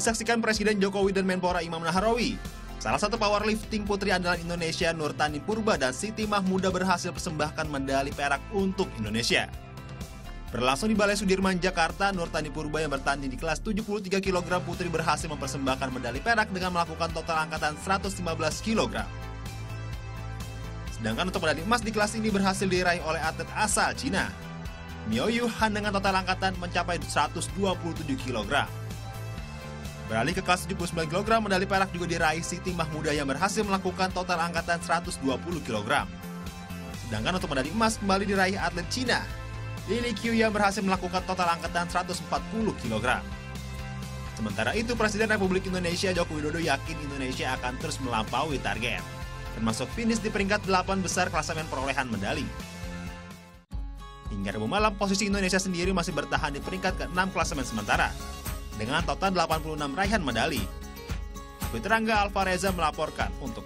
disaksikan Presiden Jokowi dan Menpora Imam Nahrawi. Salah satu powerlifting putri andalan Indonesia Nurtani Purba dan Siti Mahmuda berhasil persembahkan medali perak untuk Indonesia. Berlangsung di Balai Sudirman, Jakarta, Nurtani Purba yang bertanding di kelas 73 kg putri berhasil mempersembahkan medali perak dengan melakukan total angkatan 115 kg. Sedangkan untuk medali emas di kelas ini berhasil diraih oleh atlet asal Cina. Miao Yuhan dengan total angkatan mencapai 127 kg. Beralih ke kelas 79 kg, medali perak juga diraih Siti Mahmuda yang berhasil melakukan total angkatan 120 kg. Sedangkan untuk medali emas kembali diraih atlet Cina, Lili Qiu yang berhasil melakukan total angkatan 140 kg. Sementara itu, Presiden Republik Indonesia Joko Widodo yakin Indonesia akan terus melampaui target, termasuk finish di peringkat 8 besar klasemen perolehan medali. Hingga Rabu malam, posisi Indonesia sendiri masih bertahan di peringkat ke-6 klasemen sementara, dengan total 86 raihan medali. Fitrangga Alvareza melaporkan untuk